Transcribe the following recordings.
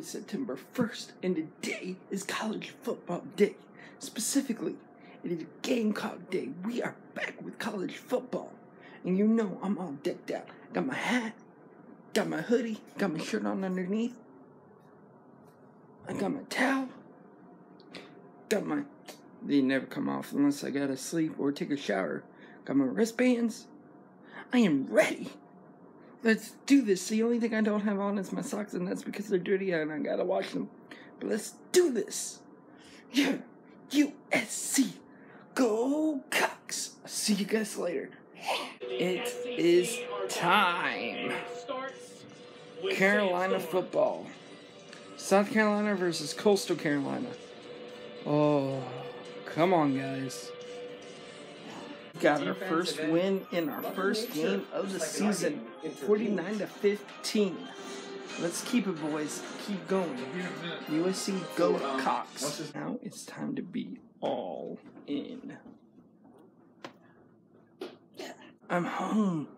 1st, and today is college football day. Specifically, it is Gamecock Day. We are back with college football. And you know I'm all decked out. Got my hat, got my hoodie, got my shirt on underneath. I got my towel, got my. They never come off unless I gotta sleep or take a shower. Got my wristbands. I am ready. Let's do this. The only thing I don't have on is my socks, and that's because they're dirty and I gotta wash them. But let's do this. Yeah, USC. Go Cocks. See you guys later. It is time. Carolina football. South Carolina versus Coastal Carolina. Oh, come on, guys. Got our first win in our first game of the season 49 to 15. Let's keep it, boys. Keep going. USC go Cocks. Now it's time to be all in. Yeah. I'm home.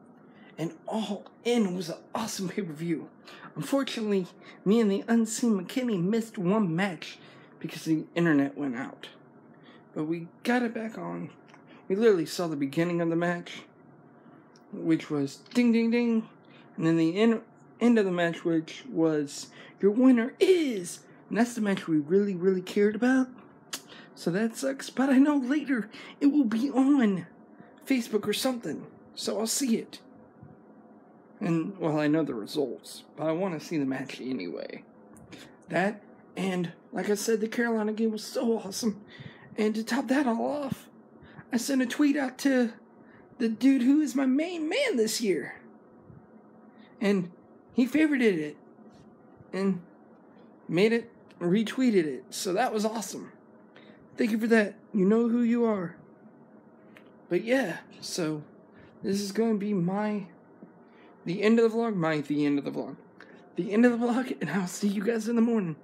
And all in was an awesome pay per view. Unfortunately, me and the unseen McKinney missed one match because the internet went out. But we got it back on. We literally saw the beginning of the match, which was ding ding ding, and then the end, end of the match, which was your winner is. And that's the match we really, really cared about. So that sucks, but I know later it will be on Facebook or something. So I'll see it. And, well, I know the results, but I want to see the match anyway. That, and, like I said, the Carolina game was so awesome. And to top that all off, I sent a tweet out to the dude who is my main man this year. And he favorited it. And made it, retweeted it. So that was awesome. Thank you for that. You know who you are. But yeah, so this is going to be my the end of the vlog, my the end of the vlog. The end of the vlog, and I'll see you guys in the morning.